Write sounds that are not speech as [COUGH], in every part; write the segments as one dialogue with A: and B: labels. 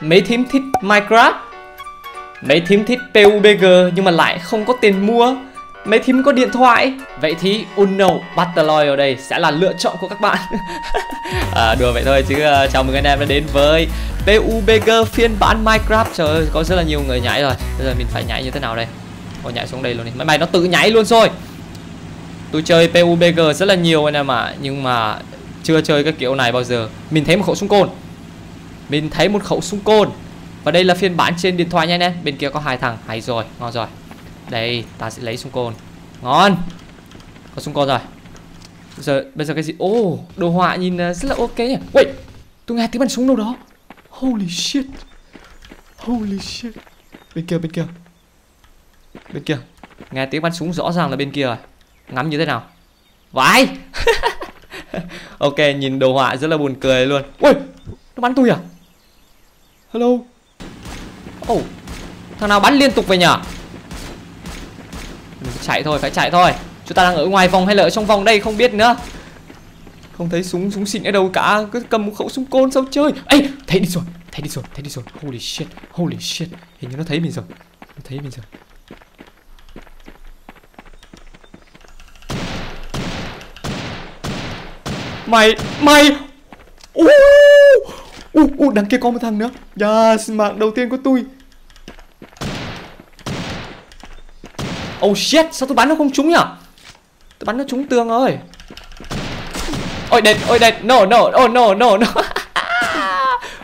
A: Mấy thím thích Minecraft Mấy thím thích PUBG nhưng mà lại không có tiền mua. Mấy thím có điện thoại. Vậy thì Uno Battle Royale ở đây sẽ là lựa chọn của các bạn. [LAUGHS] À, Đùa vậy thôi chứ uh, chào mừng anh em đã đến với PUBG phiên bản Minecraft. Trời ơi có rất là nhiều người nhảy rồi. Bây giờ mình phải nhảy như thế nào đây? Ôi nhảy xuống đây luôn đi. Máy bay nó tự nhảy luôn rồi. Tôi chơi PUBG rất là nhiều anh em ạ Nhưng mà chưa chơi cái kiểu này bao giờ. Mình thấy một khẩu súng cồn mình thấy một khẩu súng côn. Và đây là phiên bản trên điện thoại nha anh em. Bên kia có hai thằng. Hay rồi, ngon rồi. Đây, ta sẽ lấy súng côn. Ngon. Có súng côn rồi. Bây giờ, bây giờ cái gì? Ô, oh, đồ họa nhìn à, rất là ok nhỉ. Wait, tôi nghe tiếng bắn súng đâu đó. Holy shit. Holy shit. Bên kia, bên kia. Bên kia. Nghe tiếng bắn súng rõ ràng là bên kia rồi. Ngắm như thế nào? Vãi. [LAUGHS] Ok nhìn đồ họa rất là buồn cười luôn. Ui Nó bắn tôi à? Hello. Oh Thằng nào bắn liên tục vậy nhở? Mình phải chạy thôi phải chạy thôi. Chúng ta đang ở ngoài vòng hay là ở trong vòng đây không biết nữa. Không thấy súng súng xịn ở đâu cả. Cứ cầm một khẩu súng côn sao chơi. Ê thấy đi rồi Thấy đi rồi thấy đi rồi. Holy shit Holy shit. Hình như nó thấy mình rồi Nó thấy mình rồi. Mày Mày Ú Ú uh, đằng kia có một thằng nữa. Yes mạng đầu tiên của tôi. Oh shit Sao tôi bắn nó không trúng nhở? Tôi bắn nó trúng tường rồi. Ôi đệt Ôi đệt. No no Oh no no no. [LAUGHS]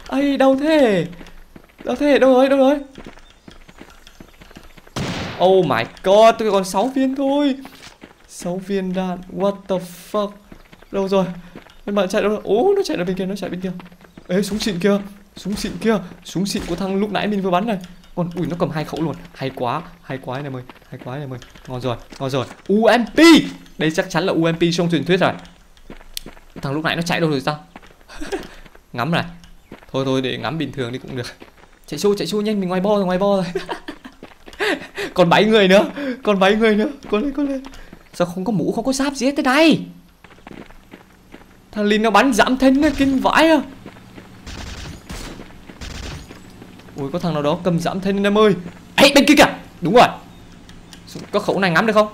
A: Ai đau thế. Đau thế đâu rồi đâu rồi? Oh my god Tôi còn 6 viên thôi. 6 viên đạn What the fuck? Đâu rồi? Bạn chạy đâu? Rồi Ố nó chạy ở bên kia Nó chạy bên kia. Ê, súng xịn kia, Súng xịn kia, Súng xịn của thằng lúc nãy mình vừa bắn này. Còn ui, nó cầm hai khẩu luôn. Hay quá Hay quá này mời Hay quá này mời Ngon rồi Ngon rồi. UMP Đây chắc chắn là UMP trong truyền thuyết rồi. Thằng lúc nãy nó chạy đâu rồi sao? [LAUGHS] Ngắm này. Thôi thôi, để ngắm bình thường đi cũng được. Chạy xô chạy xô nhanh, mình ngoài bo rồi, ngoài bo rồi. [LAUGHS] Còn bảy người nữa, Còn bảy người nữa. Con lên con lên. Sao không có mũ, không có giáp gì hết thế này? Thằng Linh nó bắn giảm thân nó kinh vãi à Ui có thằng nào đó cầm giảm thêm em ơi. Ê bên kia kìa. Đúng rồi. Có khẩu này ngắm được không?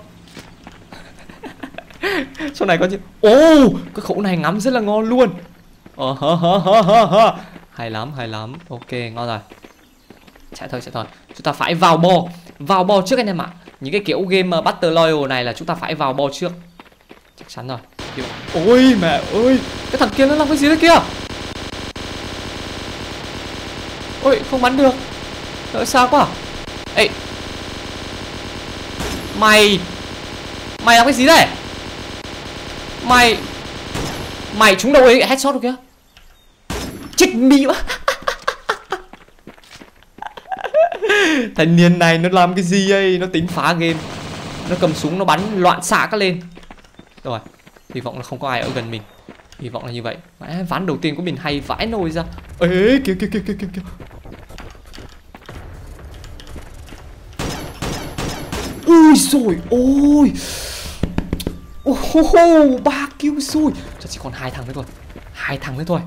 A: [LAUGHS] Sau này có chứ. Ồ oh, Cái khẩu này ngắm rất là ngon luôn. Ờ hơ hơ hơ hơ hơ. Hay lắm hay lắm. Ok ngon rồi. Chạy thôi chạy thôi. Chúng ta phải vào bo Vào bo trước anh em ạ. Những cái kiểu game uh, Battle Royale này là chúng ta phải vào bo trước. Chắc chắn rồi. Ôi mẹ ơi. Cái thằng kia nó làm cái gì đấy kia? Ôi, không bắn được. Đợi xa quá à? Ê. Mày. Mày làm cái gì đấy Mày. Mày trúng đầu ấy headshot rồi kìa Chết mị quá. [LAUGHS] Thanh niên này nó làm cái gì ấy? Nó tính phá game. Nó cầm súng, nó bắn, loạn xạ các lên. Rồi, Hy vọng là không có ai ở gần mình. Hy vọng là như vậy. Mã ván đầu tiên của mình hay vãi nồi ra. Ê kìa kìa kìa kìa kìa. Ôi rồi ôi. Oh, ba kill rồi Chắc chỉ còn hai thằng nữa thôi. Hai thằng nữa thôi.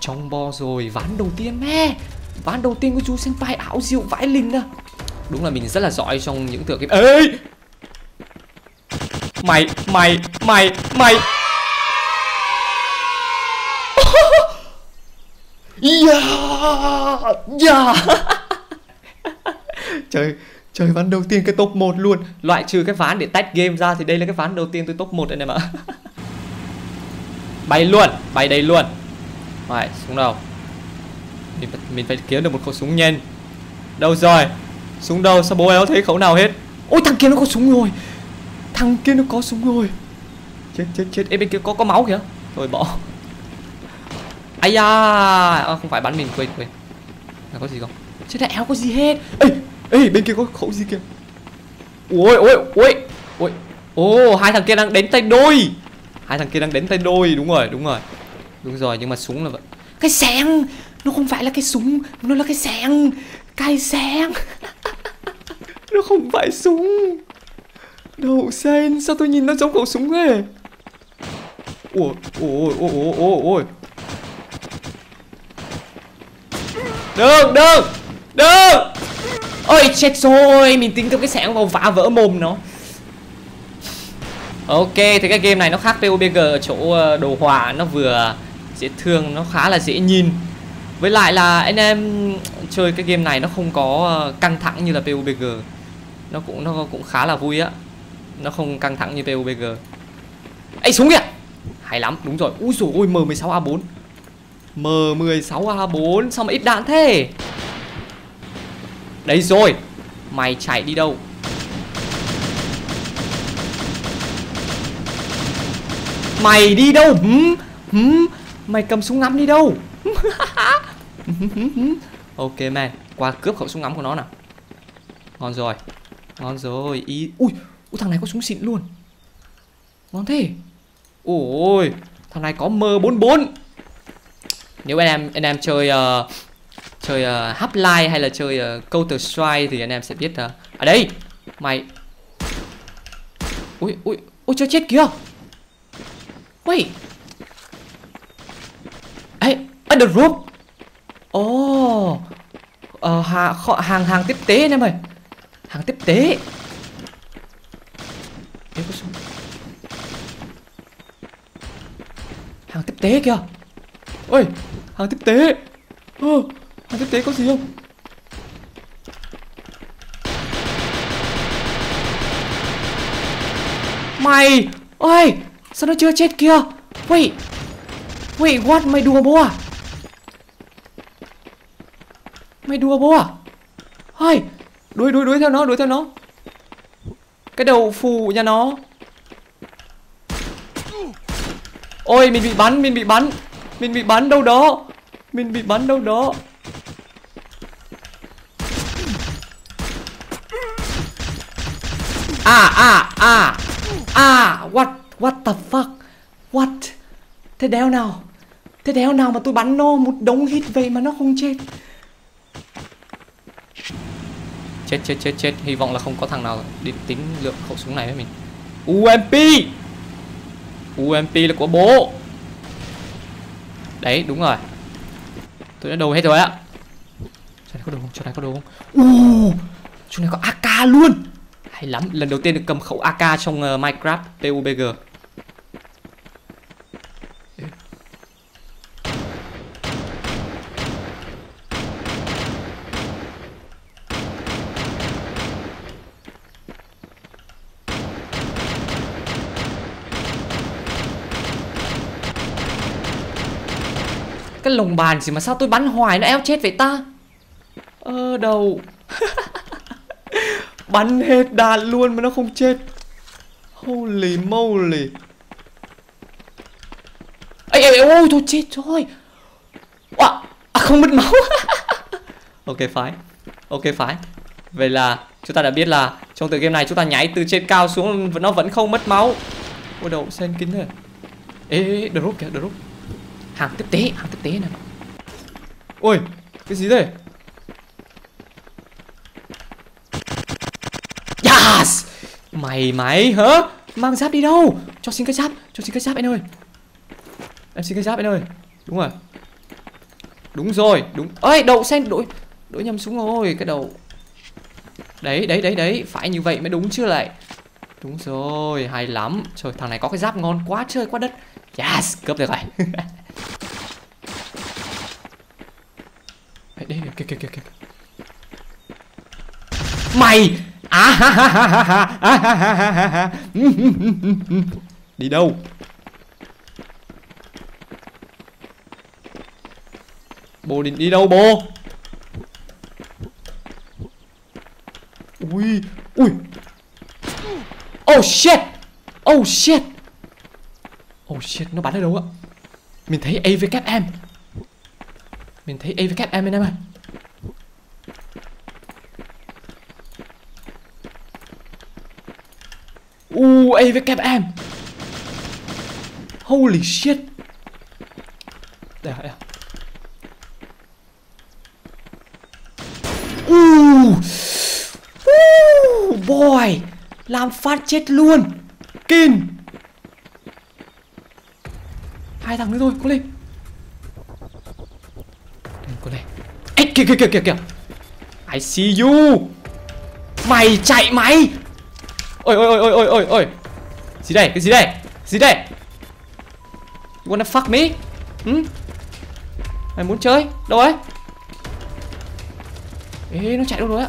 A: Trong bo rồi Ván đầu tiên mẹ. Ván đầu tiên của chú Senpai ảo diệu vãi linh à Đúng là mình rất là giỏi trong những tựa game. Ê! Mày, mày, mày, mày. [LAUGHS] Yeah Yeah. [LAUGHS] Trời. Trời ván đầu tiên cái top 1 luôn. Loại trừ cái ván để tách game ra Thì đây là cái ván đầu tiên tôi top 1 anh em ạ Bay luôn Bay đây luôn. Rồi xuống đâu? Mình, mình phải kiếm được một khẩu súng nhanh. Đâu rồi? Súng đâu? Sao bố éo thấy khẩu nào hết? Ôi thằng kia nó có súng rồi. Thằng kia nó có súng rồi. Chết chết chết. Ê bên kia có có máu kìa. Thôi bỏ. Ây da! À, Không phải bắn mình quên quên. Là có gì không? Chết đại éo có gì hết? Ê! Ê, bên kia có khẩu gì kìa? Ôi ôi ôi Ôi. Ồ, hai thằng kia đang đến tay đôi. Hai thằng kia đang đến tay đôi, Đúng rồi đúng rồi. Đúng rồi, nhưng mà súng là vậy. Cái xẻng Nó không phải là cái súng, Nó là cái xẻng Cái xẻng [LAUGHS] Nó không phải súng. Đậu sen, Sao tôi nhìn nó giống khẩu súng thế? Ôi Ôi ôi ôi ôi ôi. Đừng đừng Đừng Ôi, chết rồi, Mình tính tới cái sẹo vào vã vỡ mồm nó. Ok, thì cái game này nó khác PUBG ở chỗ ờ, đồ họa nó vừa dễ thương, nó khá là dễ nhìn. Với lại là anh em chơi cái game này nó không có ờ, căng thẳng như là PUBG nó cũng nó cũng khá là vui á. Nó không căng thẳng như PUBG ấy xuống kìa! Hay lắm, đúng rồi. Úi rồi ôi M16A4 M16A4 sao mà ít đạn thế? Đấy rồi Mày chạy đi đâu? Mày đi đâu? Mày cầm súng ngắm đi đâu? [LAUGHS] Ok man Qua cướp khẩu súng ngắm của nó nào. Ngon rồi Ngon rồi. Ý Ui Ui thằng này có súng xịn luôn. Ngon thế. Ôi Thằng này có M44 Nếu anh em anh em chơi uh, Chơi ờ, uh, Half-Life hay là chơi uh, Counter Strike Thì anh em sẽ biết uh, Ở đây Mày. Ui ui Ui chơi chết kìa. Wait Ê Ở the roof Ồ. Oh. uh, hàng, hàng hàng tiếp tế anh em ơi. Hàng tiếp tế. Ê có súng. Hàng tiếp tế kìa. Ôi Hàng tiếp tế. Oh, Hàng tiếp tế có gì không? Mày! Ôi! Sao nó chưa chết kia? Wait! Wait, what? Mày đùa bố à? Mày đùa bố à? Ôi! Đuổi đuổi đuổi theo nó đuổi theo nó. Cái đầu phù nhà nó. Ôi, mình bị bắn, mình bị bắn. Mình bị bắn đâu đó. Mình bị bắn đâu đó. À à à. À what What the fuck? What? Thế đéo nào? Thế đéo nào mà tôi bắn nó một đống hit về mà nó không chết? Chết chết chết chết. Hy vọng là không có thằng nào định tính lượng khẩu súng này với mình. UMP UMP là của bố. Đấy đúng rồi. Tôi đã đồ hết rồi ạ Chỗ này có đồ không? Chỗ này có đồ không? Uh, chỗ này có AK luôn. Hay lắm Lần đầu tiên được cầm khẩu AK trong uh, Minecraft PUBG Cái lồng bàn gì mà sao tôi bắn hoài nó eo chết vậy ta? Ơ đâu? [LAUGHS] Bắn hết đạn luôn mà nó không chết. Holy moly. Ây ây ôi tôi chết rồi. À, à, Không mất máu. [LAUGHS] Ok phải Ok phải Vậy là chúng ta đã biết là Trong tựa game này chúng ta nhảy từ trên cao xuống Nó vẫn không mất máu. Ôi đầu sen kính rồi Ê ê ê drop kìa drop. Hàng tiếp tế hàng tiếp tế này. Ôi cái gì đây yes mày mày hả? Mang giáp đi đâu? Cho xin cái giáp cho xin cái giáp anh ơi. Em xin cái giáp anh ơi. Đúng rồi. Đúng rồi đúng. Ơi đậu sen đổi đổi nhầm súng rồi cái đầu đấy đấy đấy đấy phải như vậy mới đúng chưa lại. Đúng rồi hay lắm. Trời thằng này có cái giáp ngon quá chơi quá đất. Yes cướp được rồi. [LAUGHS] Đấy, kìa, kìa, kìa, kìa. Mày! À, ha, ha, ha, ha, ha, ha ha, ha, ha, ha. Đi đâu? Bồ định đi đâu bố? Ui Ui. Oh shit Oh shit. Oh shit Nó bắn ở đâu ạ? Mình thấy AVKM mình thấy AVKM anh em ơi Uh, AVK em Holy shit. Để đây. Uh, uh, boy. Làm phát chết luôn. Kin Hai thằng nữa thôi, cố lên. Kìa kìa kìa kìa kìa. I see you. Mày chạy mày Ôi ôi ôi ôi ôi ôi ôi. Gì đây? Cái gì đây? Gì đây? You wanna fuck, me? Ừ? Mày muốn chơi? Đâu ấy? Ê, nó chạy đâu rồi á?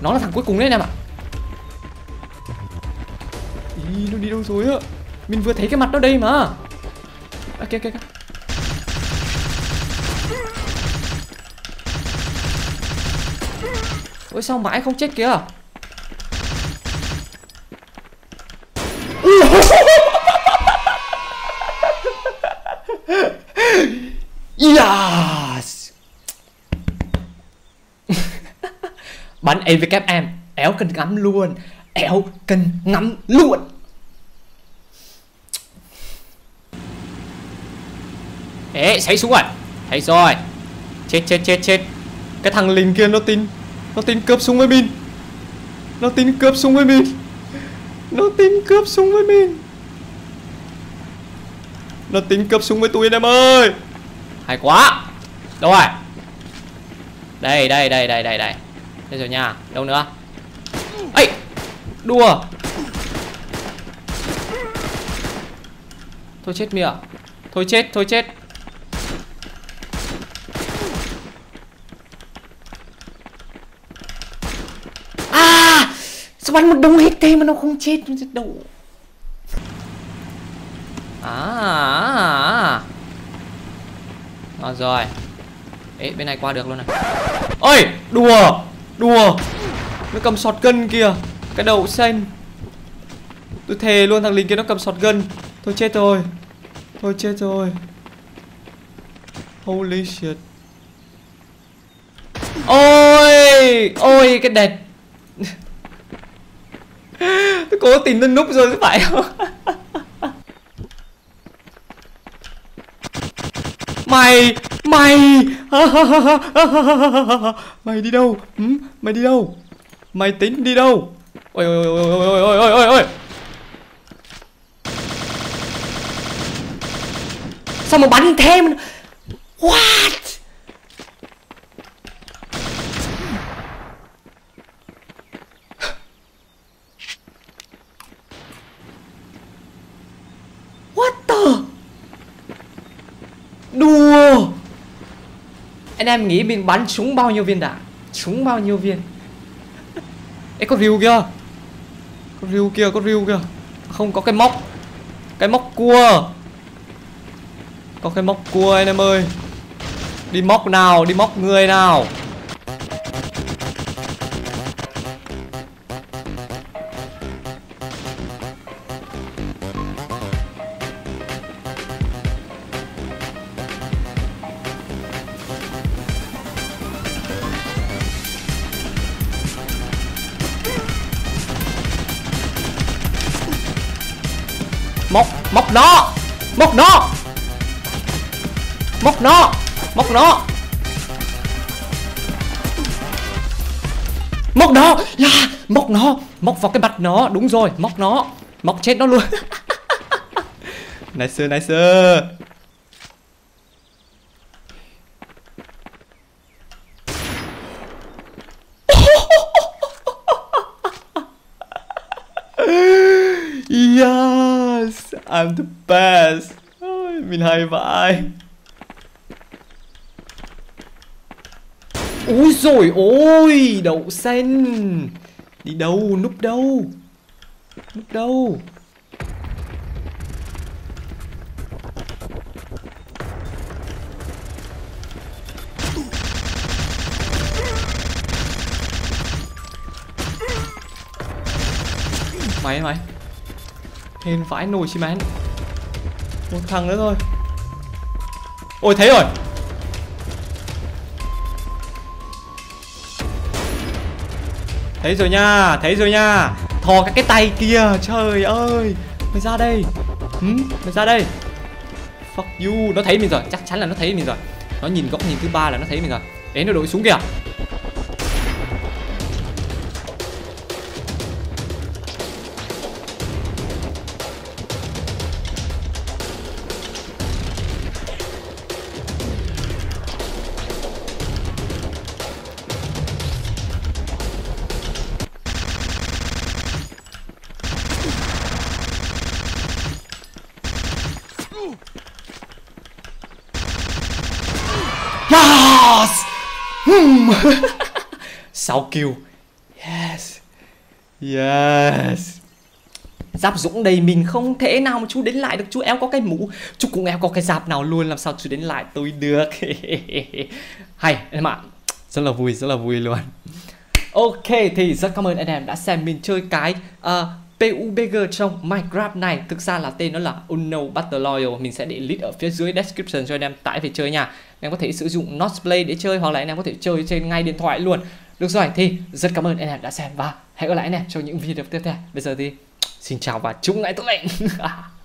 A: Nó là thằng cuối cùng đấy anh em ạ. Ý, nó đi đâu rồi á? Mình vừa thấy cái mặt nó đây mà. À kìa kìa kìa. Ôi, sao mãi không chết kìa? Yes. [LAUGHS] Bắn AVKM Éo cần ngắm luôn Éo cần ngắm luôn. Ê, xảy xuống rồi. Thấy rồi. Chết chết chết chết. Cái thằng linh kia nó tin Nó tin cướp súng với mình Nó tin cướp súng với mình Nó tin cướp súng với mình Nó tin cướp súng với tôi em ơi. Hay quá. Đâu rồi. Đây đây đây đây đây đây. Đây rồi nha. Đâu nữa? Ấy Đùa. Thôi chết mịa Thôi chết thôi chết. À! Sao bắn một đống hết thế mà nó không chết? Nó chết đâu À, à, à. Ờ, rồi. Ê, bên này qua được luôn này. Ôi, đùa Đùa. Nó cầm sọt kìa. Cái đầu xanh. Tôi thề luôn thằng lính kia nó cầm sọt Thôi chết rồi Thôi chết rồi Holy shit. Ôi Ôi, cái đệt [LAUGHS] Tôi cố tìm lên núp rồi phải không? [LAUGHS] Mày Mày. [LAUGHS] Mày đi đâu? Ừ? Mày đi đâu? Mày tính đi đâu? Ôi ôi ôi ôi ôi ôi ôi ôi ôi. Sao mà bắn thêm? What? What the Đùa anh em nghĩ mình bắn trúng bao nhiêu viên đạn? Trúng bao nhiêu viên? Ấy có rìu kìa. Có rìu kìa, có rìu kìa. Không, có cái móc. Cái móc cua. Có cái móc cua anh em ơi. Đi móc nào, đi móc người nào? Móc nó. Móc nó. Móc nó. Móc nó. Móc nó. Yeah, móc nó. Móc vào cái mặt nó. Đúng rồi móc nó. Móc chết nó luôn. [LAUGHS] Nice nice Yes, I'm the best. Ôi, mình hay vãi. Ôi rồi ôi, đậu xanh. Đi đâu, núp đâu? Núp đâu? Mày mày Hên vãi nồi chim mán Một thằng nữa thôi. Ôi thấy rồi. Thấy rồi nha Thấy rồi nha. Thò các cái tay kia, Trời ơi. Mày ra đây. Hmm? Mày ra đây. Fuck you. Nó thấy mình rồi, Chắc chắn là nó thấy mình rồi. Nó nhìn góc nhìn thứ ba là nó thấy mình rồi. Đấy nó đội xuống kìa. Hmm. [LAUGHS] 6 kill Yes. Yes. Giáp Dũng đây mình không thể nào mà chú đến lại được. Chú éo có cái mũ. Chú cũng éo có cái giáp nào luôn Làm sao chú đến lại tôi được? [LAUGHS] Hay em ạ. Rất là vui, rất là vui luôn. Ok thì rất cảm ơn anh em đã xem mình chơi cái ờ, uh, PUBG trong Minecraft này. Thực ra là tên nó là Unknown Battle Royale Mình sẽ để link ở phía dưới description cho anh em tải về chơi nha em có thể sử dụng Notplay để chơi, Hoặc là anh em có thể chơi trên ngay điện thoại luôn. Được rồi, thì rất cảm ơn anh em đã xem, Và hẹn gặp lại anh em trong những video tiếp theo. Bây giờ thì, xin chào và chúc ngày tốt lành. [LAUGHS]